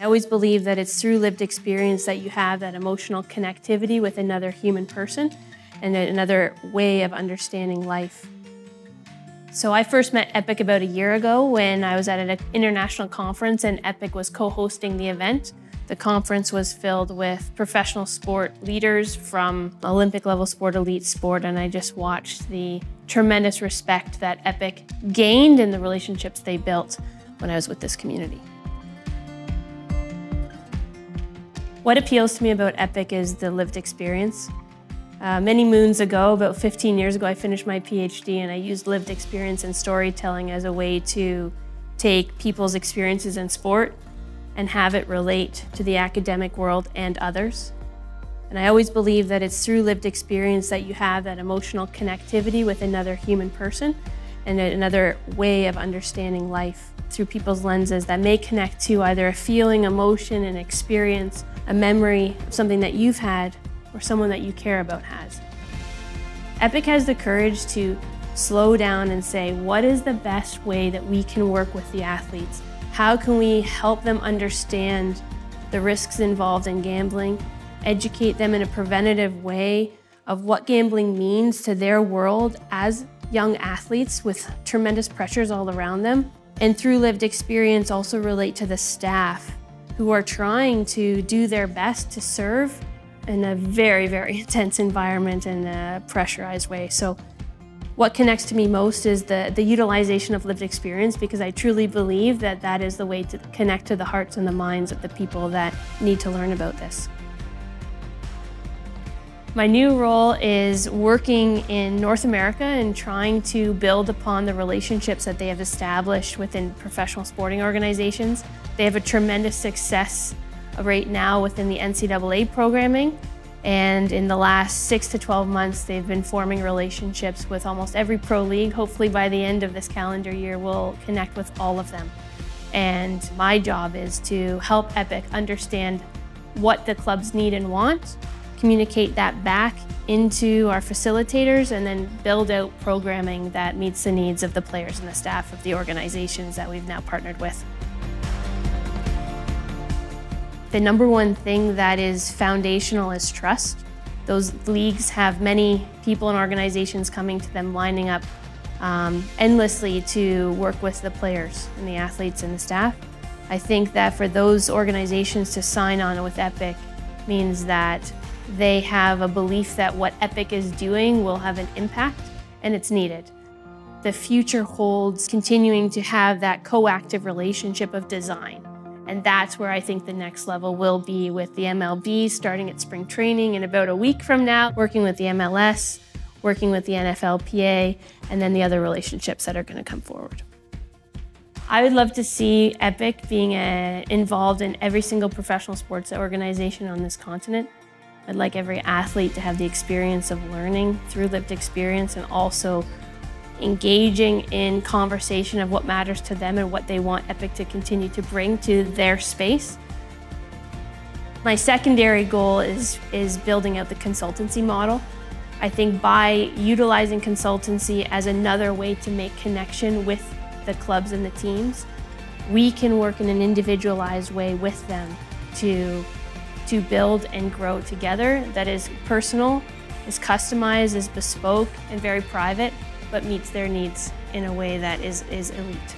I always believe that it's through lived experience that you have that emotional connectivity with another human person and another way of understanding life. So I first met Epic about a year ago when I was at an international conference and Epic was co-hosting the event. The conference was filled with professional sport leaders from Olympic level sport, elite sport, and I just watched the tremendous respect that Epic gained and the relationships they built when I was with this community. What appeals to me about Epic is the lived experience. Uh, many moons ago, about 15 years ago, I finished my PhD and I used lived experience and storytelling as a way to take people's experiences in sport and have it relate to the academic world and others. And I always believe that it's through lived experience that you have that emotional connectivity with another human person and another way of understanding life through people's lenses that may connect to either a feeling, emotion, an experience, a memory, of something that you've had or someone that you care about has. Epic has the courage to slow down and say, what is the best way that we can work with the athletes? How can we help them understand the risks involved in gambling, educate them in a preventative way of what gambling means to their world as young athletes with tremendous pressures all around them, and through lived experience also relate to the staff who are trying to do their best to serve in a very, very intense environment and a pressurized way. So what connects to me most is the, the utilization of lived experience because I truly believe that that is the way to connect to the hearts and the minds of the people that need to learn about this. My new role is working in North America and trying to build upon the relationships that they have established within professional sporting organizations. They have a tremendous success right now within the NCAA programming. And in the last six to 12 months, they've been forming relationships with almost every pro league. Hopefully by the end of this calendar year, we'll connect with all of them. And my job is to help Epic understand what the clubs need and want, communicate that back into our facilitators, and then build out programming that meets the needs of the players and the staff of the organizations that we've now partnered with. The number one thing that is foundational is trust. Those leagues have many people and organizations coming to them lining up um, endlessly to work with the players and the athletes and the staff. I think that for those organizations to sign on with Epic means that they have a belief that what Epic is doing will have an impact and it's needed. The future holds continuing to have that coactive relationship of design. And that's where I think the next level will be with the MLB starting at spring training in about a week from now, working with the MLS, working with the NFLPA, and then the other relationships that are going to come forward. I would love to see Epic being a, uh, involved in every single professional sports organization on this continent. I'd like every athlete to have the experience of learning through lived experience and also engaging in conversation of what matters to them and what they want Epic to continue to bring to their space. My secondary goal is, is building out the consultancy model. I think by utilizing consultancy as another way to make connection with the clubs and the teams, we can work in an individualized way with them to, to build and grow together that is personal, is customized, is bespoke, and very private but meets their needs in a way that is, is elite.